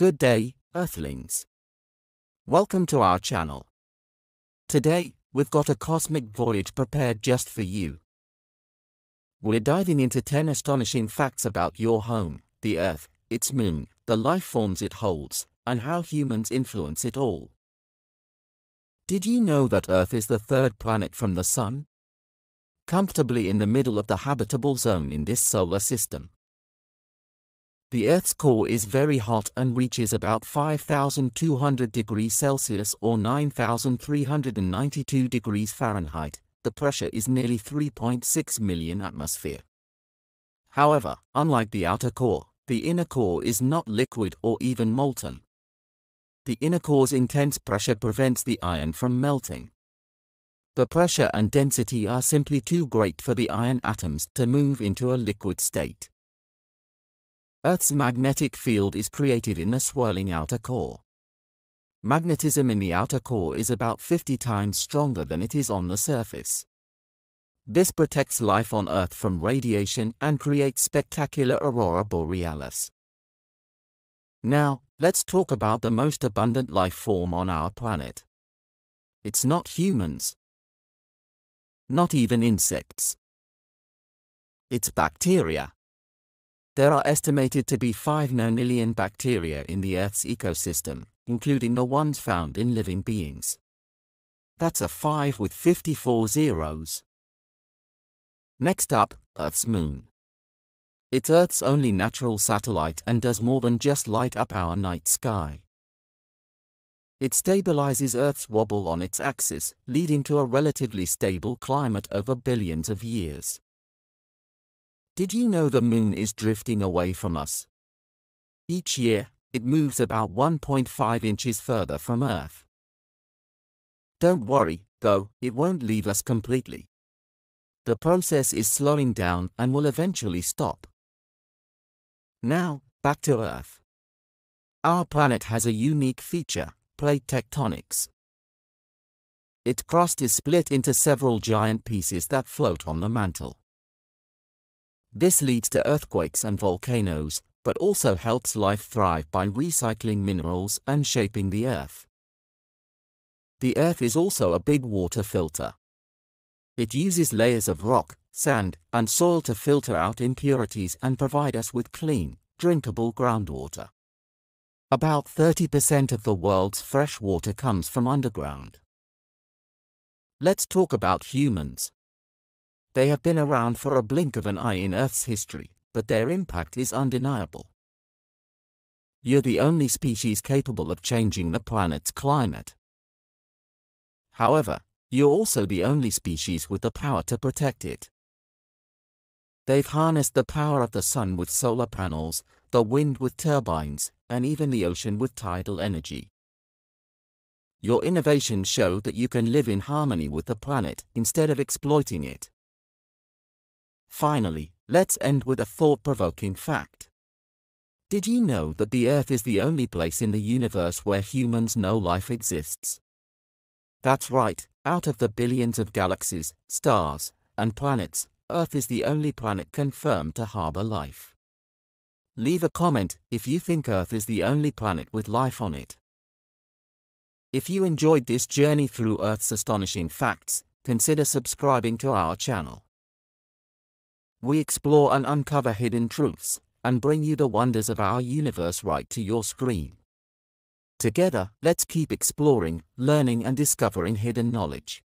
Good day, Earthlings. Welcome to our channel. Today, we've got a cosmic voyage prepared just for you. We're diving into 10 astonishing facts about your home, the Earth, its moon, the life forms it holds, and how humans influence it all. Did you know that Earth is the third planet from the Sun? Comfortably in the middle of the habitable zone in this solar system. The Earth's core is very hot and reaches about 5,200 degrees Celsius or 9,392 degrees Fahrenheit. The pressure is nearly 3.6 million atmosphere. However, unlike the outer core, the inner core is not liquid or even molten. The inner core's intense pressure prevents the iron from melting. The pressure and density are simply too great for the iron atoms to move into a liquid state. Earth's magnetic field is created in the swirling outer core. Magnetism in the outer core is about 50 times stronger than it is on the surface. This protects life on Earth from radiation and creates spectacular aurora borealis. Now, let's talk about the most abundant life form on our planet. It's not humans. Not even insects. It's bacteria. There are estimated to be 5 nonillion bacteria in the Earth's ecosystem, including the ones found in living beings. That's a 5 with 54 zeros. Next up, Earth's moon. It's Earth's only natural satellite and does more than just light up our night sky. It stabilizes Earth's wobble on its axis, leading to a relatively stable climate over billions of years. Did you know the moon is drifting away from us? Each year, it moves about 1.5 inches further from Earth. Don't worry, though, it won't leave us completely. The process is slowing down and will eventually stop. Now, back to Earth. Our planet has a unique feature, plate tectonics. Its crust is split into several giant pieces that float on the mantle. This leads to earthquakes and volcanoes, but also helps life thrive by recycling minerals and shaping the earth. The earth is also a big water filter. It uses layers of rock, sand, and soil to filter out impurities and provide us with clean, drinkable groundwater. About 30% of the world's fresh water comes from underground. Let's talk about humans. They have been around for a blink of an eye in Earth's history, but their impact is undeniable. You're the only species capable of changing the planet's climate. However, you're also the only species with the power to protect it. They've harnessed the power of the sun with solar panels, the wind with turbines, and even the ocean with tidal energy. Your innovations show that you can live in harmony with the planet instead of exploiting it. Finally, let's end with a thought-provoking fact. Did you know that the Earth is the only place in the universe where humans know life exists? That's right, out of the billions of galaxies, stars, and planets, Earth is the only planet confirmed to harbor life. Leave a comment if you think Earth is the only planet with life on it. If you enjoyed this journey through Earth's astonishing facts, consider subscribing to our channel. We explore and uncover hidden truths, and bring you the wonders of our universe right to your screen. Together, let's keep exploring, learning and discovering hidden knowledge.